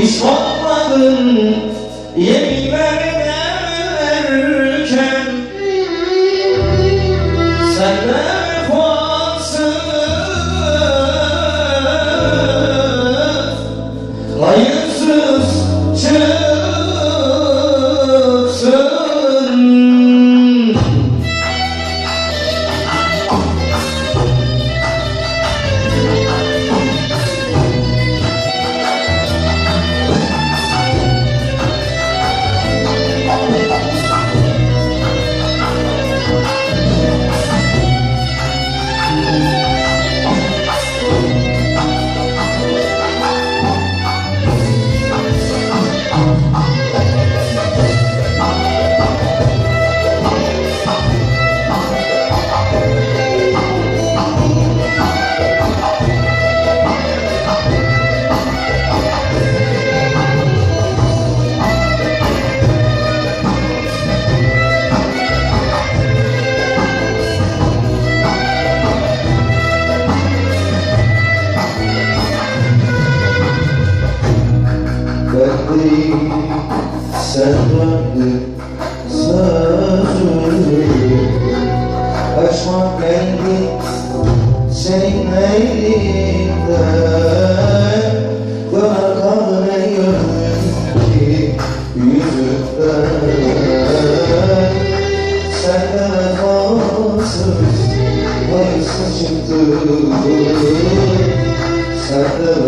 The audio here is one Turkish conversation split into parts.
Hiç olmadın yerime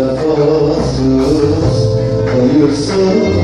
vefasız, hayırsızsın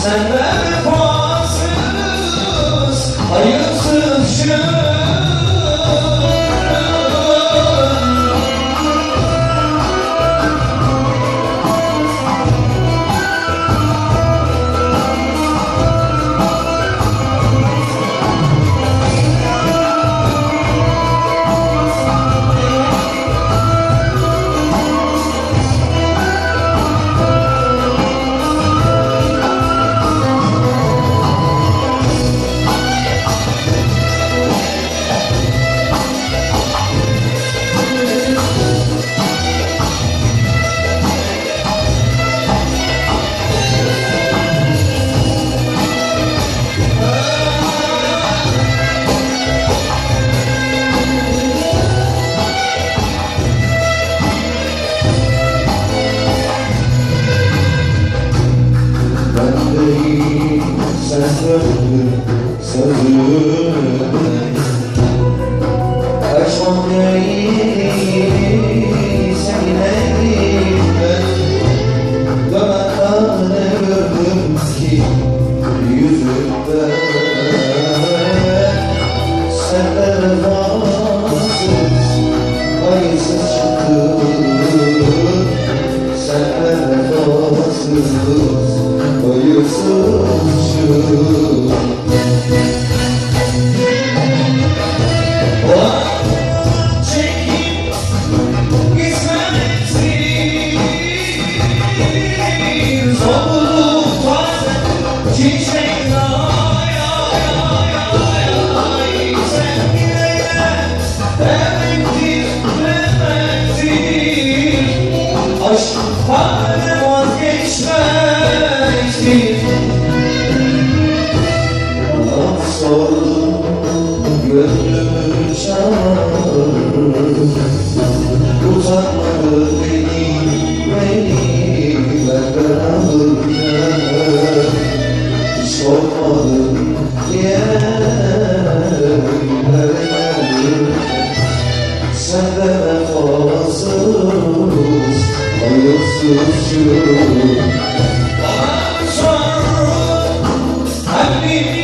Sana sözü sözü Kaçmak değil seninle gitmek Ve ki yüzünde Senden var şey Hayırsız şu Karan sorun kalbimi